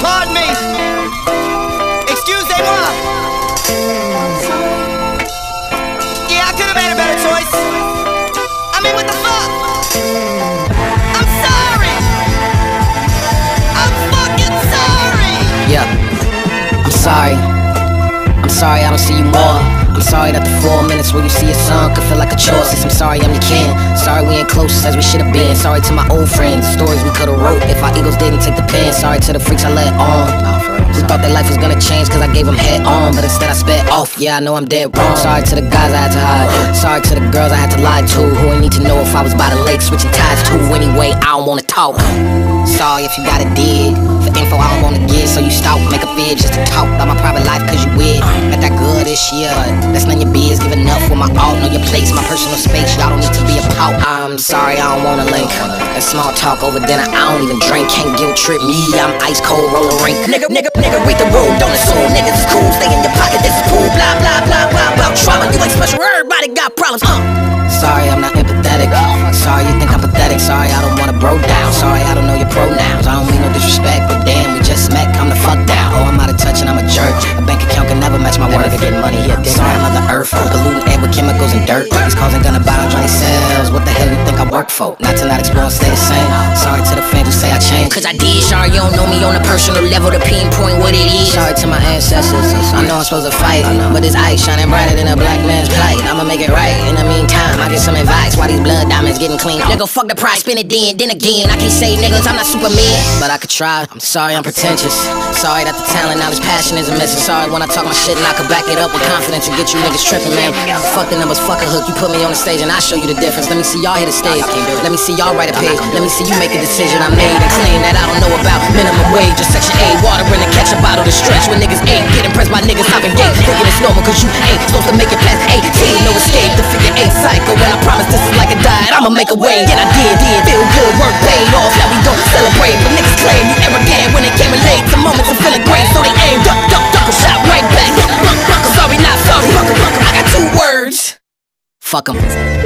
Pardon me. Yeah, I could have made a better choice. I mean, what the fuck? I'm sorry. I'm fucking sorry. Yeah, I'm sorry. I'm sorry I don't see you more. I'm sorry that the four minutes where you see a song could feel like a choice. I'm sorry I'm your king. Sorry we ain't close as we should have been. Sorry to my old friends, stories we could've wrote if our egos didn't take the pen. Sorry to the freaks I let on. Who thought their life was gonna change cause I gave them head on, but instead I sped off. Yeah, I know I'm dead wrong. Sorry to the guys I had to hide. Sorry to the girls I had to lie to. Who ain't need to know if I was by the lake switching ties to. Anyway, I don't wanna talk. Sorry if you got a dig for info I don't wanna so you stalk, make a bid just to talk about my private life cause you weird. Got that good this year, that's none of your biz. Give enough with my alt, know your place, my personal space. Y'all don't need to be a pout. I'm sorry, I don't wanna link. That small talk over dinner, I don't even drink. Can't guilt trip me, I'm ice cold, roller rink. Nigga, nigga, nigga, read the room, don't assume niggas is cool. Stay in your pocket, this is cool. Blah, blah, blah, blah, blah. Trauma, you ain't special, everybody got problems. Uh. Sorry, I'm not empathetic. Sorry, you think I'm pathetic. Sorry, I don't wanna bro down. Dirt. These cars ain't gonna no Johnny cells. What the hell you think I work for? Not to not explore stay the same. Sorry to the fans who say I changed. Cause I did. Sorry, you don't know me on a personal level to pinpoint what it is. Sorry to my ancestors. I know I'm supposed to fight, but this ice shining brighter than a black man's plight. I'ma make it right. In the meantime, I get some advice. while these blood diamonds getting clean? Nigga, fuck the price, spin it then, then again. I can't say niggas, I'm not Superman, but I could try. I'm sorry, I'm pretentious. Sorry that the talent, knowledge, passion isn't missing. Sorry when I talk my shit and I could back it up with confidence and get you niggas tripping, man. Fuck the numbers, fuck a hook. You put me on the stage and I show you the difference. Let me see y'all hit the stage. Let me see y'all write a page. Let me see you make a decision I made and claim that I don't know about minimum wage or section 8. Water in the ketchup bottle to stretch when niggas ain't get impressed by niggas hopping gate. Thinking it's normal cause you ain't supposed to make it past 18. No escape, the figure eight cycle. When I promise this is like a diet, I'ma make a way. And I did, did. Feel good, work paid off. Now we don't celebrate, but niggas claim you arrogant when it came in late. The moments I'm feeling great, so they aim, duck, duck, duck, and shot right back. Sorry, not sorry. I got two words. Fuck 'em.